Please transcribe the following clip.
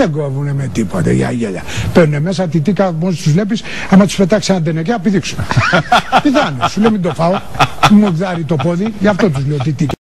Δεν κόβουν με τίποτα για γέλια. Παίρνουν μέσα τη τίκα, μόλι τους βλέπεις, άμα τους πετάξει ένα τενεκιά, πηδήξουν. Πηδάνε. σου λέει μην το φάω, μου δάρει το πόδι, γι' αυτό τους λέω τι τίκα.